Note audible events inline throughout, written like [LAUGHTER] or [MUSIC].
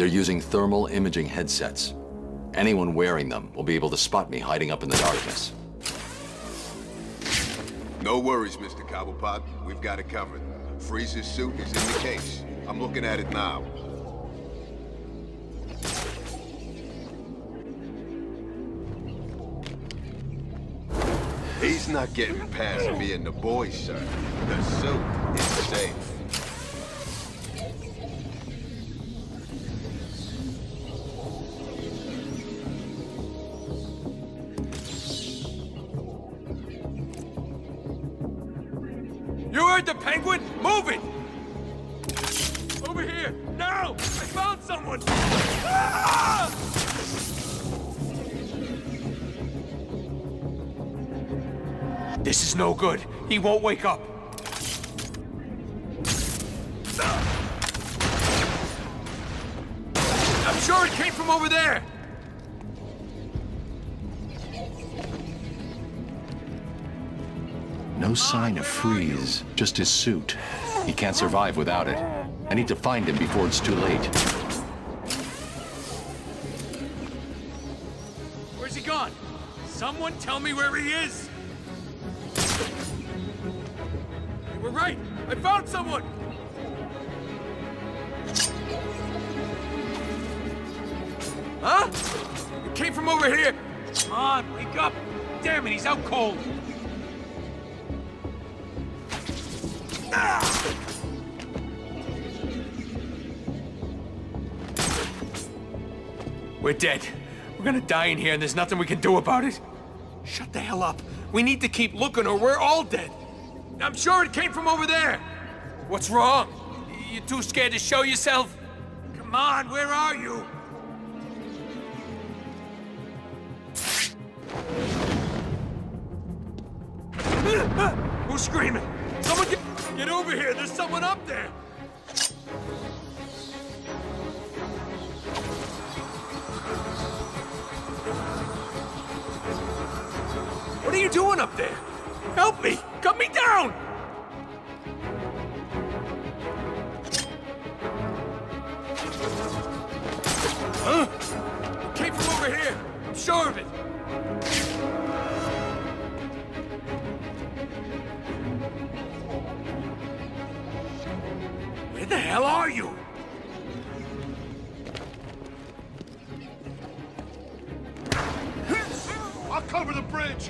They're using thermal imaging headsets. Anyone wearing them will be able to spot me hiding up in the darkness. No worries, Mr. Cobblepot. We've got it covered. Freeze's suit is in the case. I'm looking at it now. He's not getting past me and the boys, sir. The suit is safe. This is no good. He won't wake up. I'm sure it came from over there! No sign of Freeze, just his suit. He can't survive without it. I need to find him before it's too late. Where's he gone? Someone tell me where he is! Were right! I found someone! Huh? It came from over here! Come on, wake up! Damn it, he's out cold! Ah! We're dead. We're gonna die in here and there's nothing we can do about it. Shut the hell up. We need to keep looking or we're all dead. I'm sure it came from over there. What's wrong? You too scared to show yourself? Come on, where are you? Who's screaming? Someone get, get over here. There's someone up there. What are you doing up there? Help me! Me down! Huh? It came from over here. I'm sure of it. Where the hell are you? I'll cover the bridge!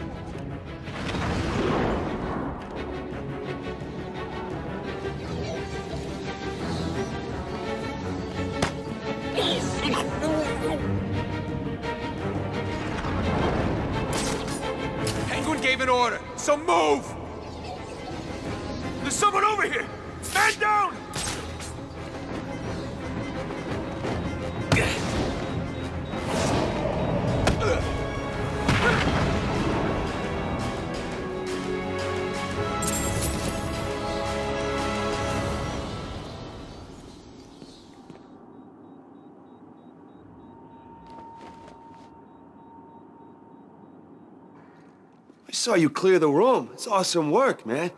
Saw you clear the room. It's awesome work, man.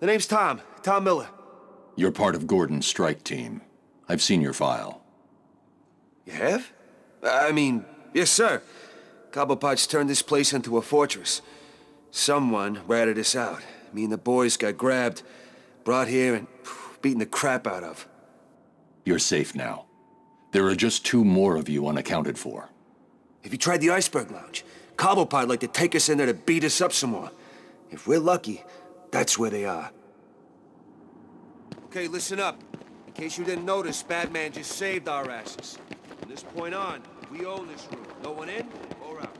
The name's Tom. Tom Miller. You're part of Gordon's strike team. I've seen your file. You have? I mean, yes, sir. Cobblepot's turned this place into a fortress. Someone ratted us out. Me and the boys got grabbed, brought here, and beaten the crap out of. You're safe now. There are just two more of you unaccounted for. Have you tried the Iceberg Lounge? Cobblepot like to take us in there to beat us up some more. If we're lucky, that's where they are. Okay, listen up. In case you didn't notice, Batman just saved our asses. From this point on, we own this room. No one in or out.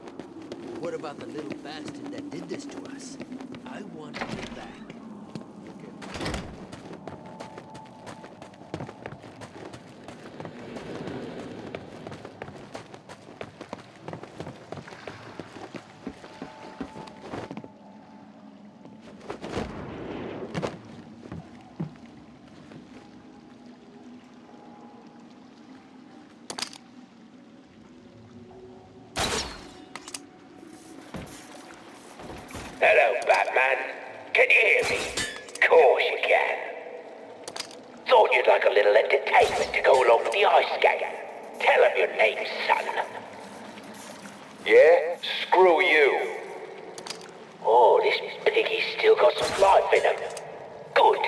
What about the little bastard that did this to us? I want him back. Hello, Batman. Can you hear me? Of course you can. Thought you'd like a little entertainment to go along with the ice game. Tell him your name, son. Yeah? Screw you. Oh, this piggy's still got some life in him. Good.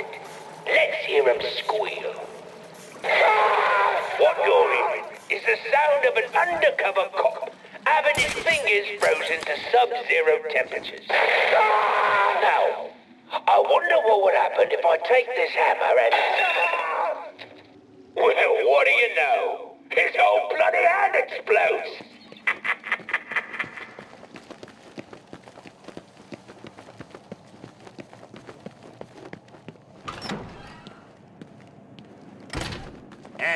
Let's hear him squeal. What you're hearing is the sound of an undercover cop having his fingers frozen to sub-zero temperatures. Now, I wonder what would happen if I take this hammer and... Well, what do you know? His whole bloody hand explodes.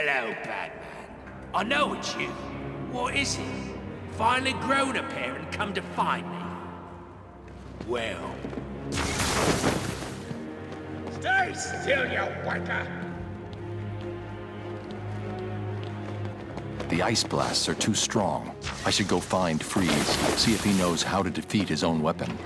Hello, Batman. I know it's you. What is it? Finally grown up here and come to find me? Well... Stay still, you wanker! The ice blasts are too strong. I should go find Freeze, see if he knows how to defeat his own weapon.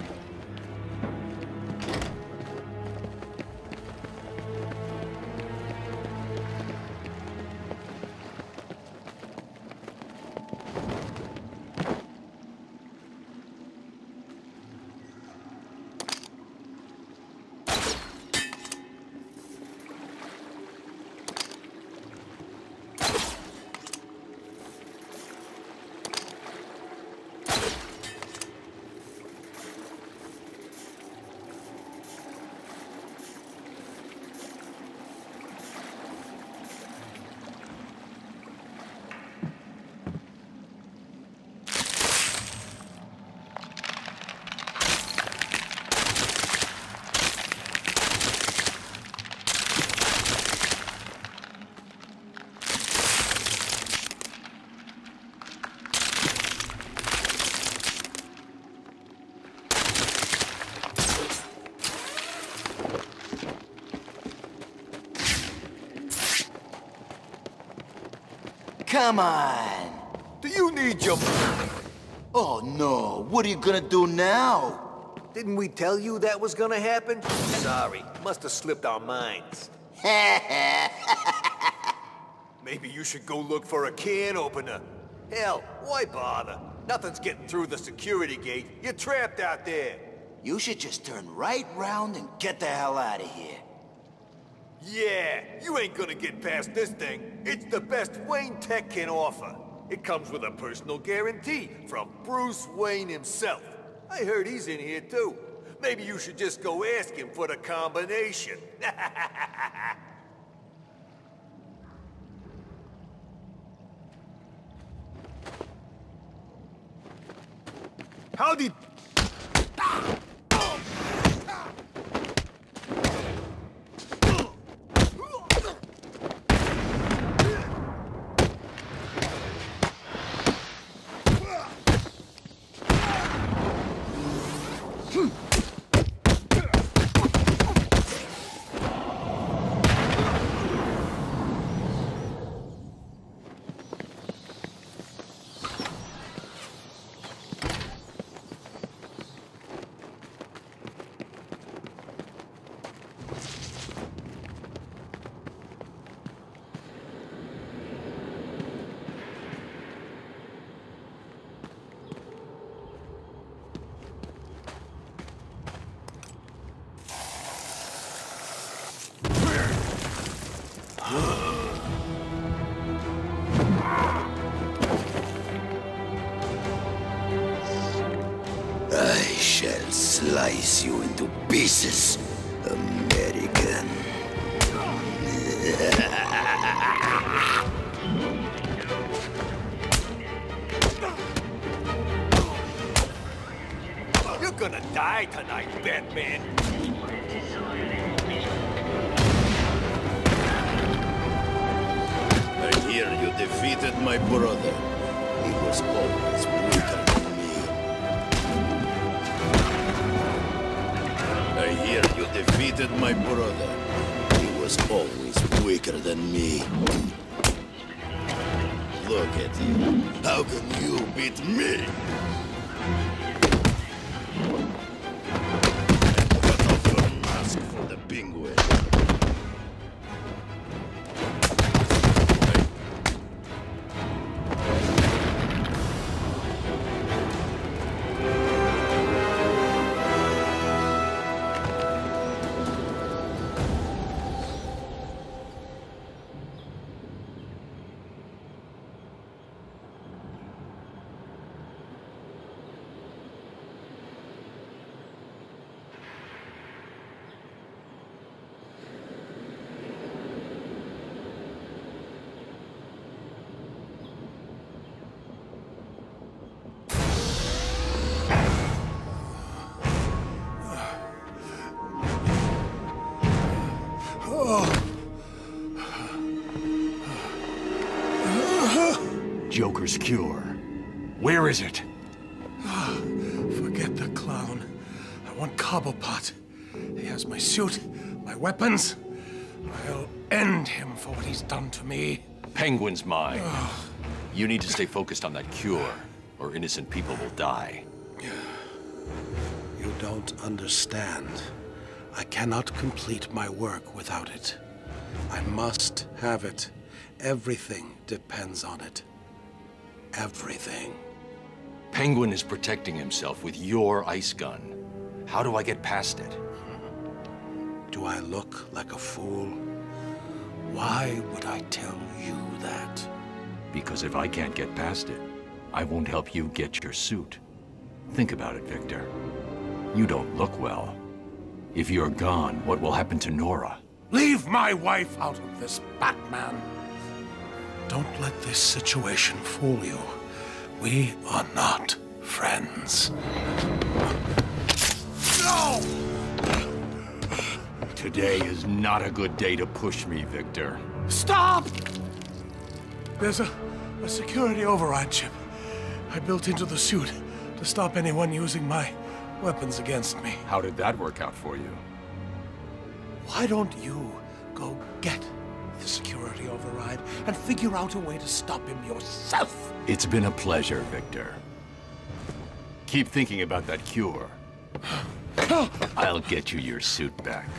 Come on. Do you need your... Oh, no. What are you gonna do now? Didn't we tell you that was gonna happen? Sorry, must have slipped our minds. [LAUGHS] Maybe you should go look for a can opener. Hell, why bother? Nothing's getting through the security gate. You're trapped out there. You should just turn right round and get the hell out of here. Yeah, you ain't gonna get past this thing. It's the best Wayne Tech can offer. It comes with a personal guarantee from Bruce Wayne himself. I heard he's in here too. Maybe you should just go ask him for the combination. How did... I pieces, American. You're gonna die tonight, Batman. I hear you defeated my brother. He was always defeated my brother. He was always weaker than me. Look at you. How can you beat me? Joker's cure. Where is it? Ah, forget the clown. I want Cobblepot. He has my suit, my weapons. I'll end him for what he's done to me. Penguin's mine. Ah. You need to stay focused on that cure, or innocent people will die. You don't understand. I cannot complete my work without it. I must have it. Everything depends on it. Everything. Penguin is protecting himself with your ice gun. How do I get past it? Do I look like a fool? Why would I tell you that? Because if I can't get past it, I won't help you get your suit. Think about it, Victor. You don't look well. If you're gone, what will happen to Nora? Leave my wife out of this, Batman. Don't let this situation fool you. We are not friends. No! Today is not a good day to push me, Victor. Stop! There's a, a security override chip I built into the suit to stop anyone using my weapons against me. How did that work out for you? Why don't you go get the security override and figure out a way to stop him yourself? It's been a pleasure, Victor. Keep thinking about that cure. [GASPS] I'll get you your suit back.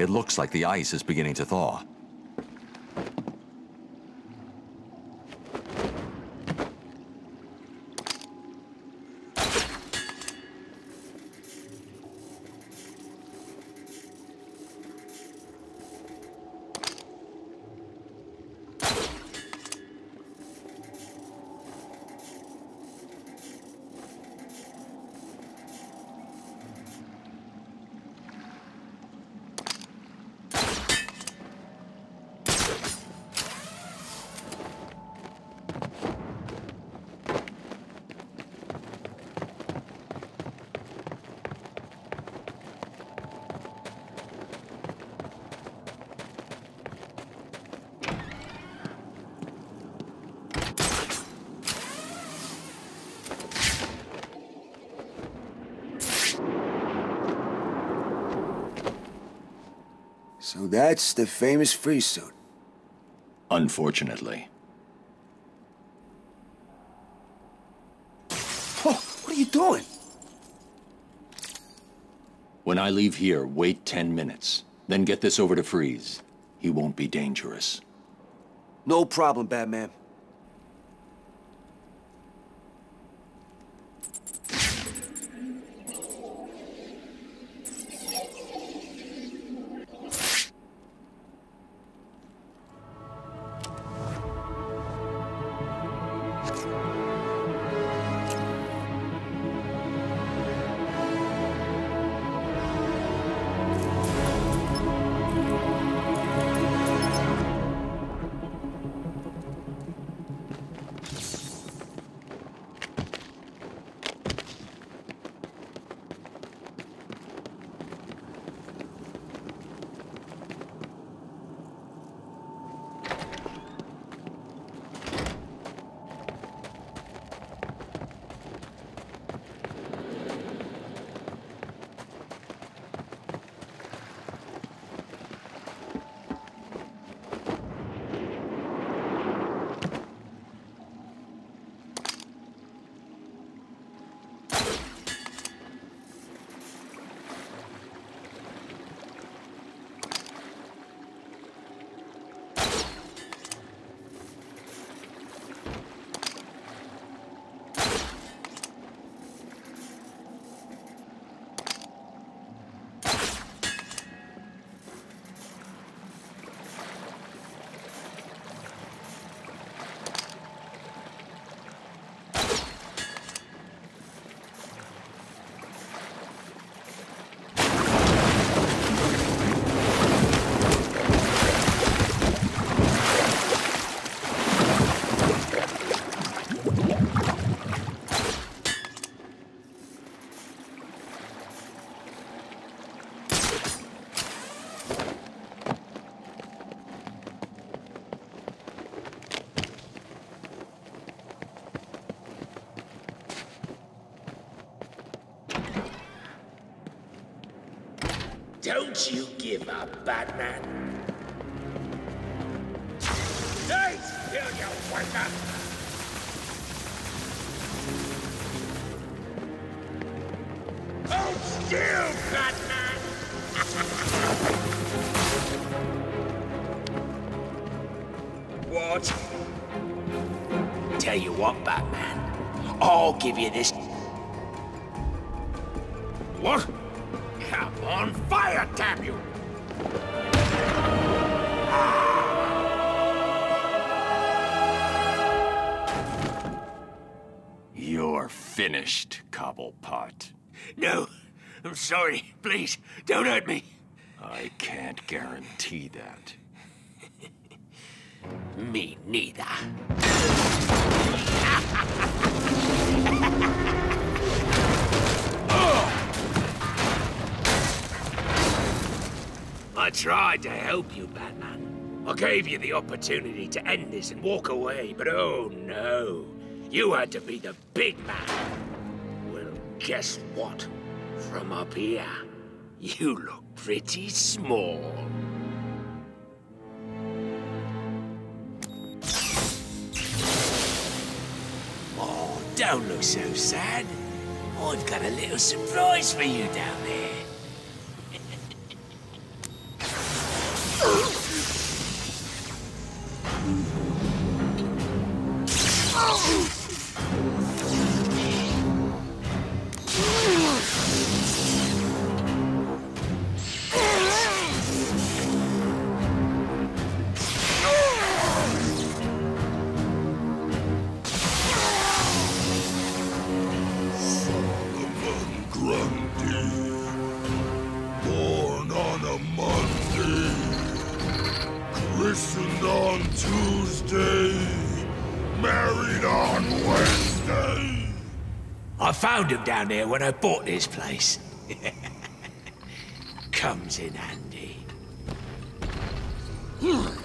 It looks like the ice is beginning to thaw. So that's the famous Freeze suit. Unfortunately. Oh, what are you doing? When I leave here, wait 10 minutes. Then get this over to Freeze. He won't be dangerous. No problem, Batman. Batman! what? Tell you what, Batman. I'll give you this. What? Come on, fire, damn you! You're finished, Cobblepot. No, I'm sorry. Please, don't hurt me. I can't guarantee that. [LAUGHS] Me neither. [LAUGHS] I tried to help you, Batman. I gave you the opportunity to end this and walk away, but oh no. You had to be the big man. Well, guess what? From up here, you look pretty small. Oh, don't look so sad. I've got a little surprise for you down there. Christened on Tuesday. Married on Wednesday. I found him down there when I bought this place. [LAUGHS] Comes in handy. Hmm.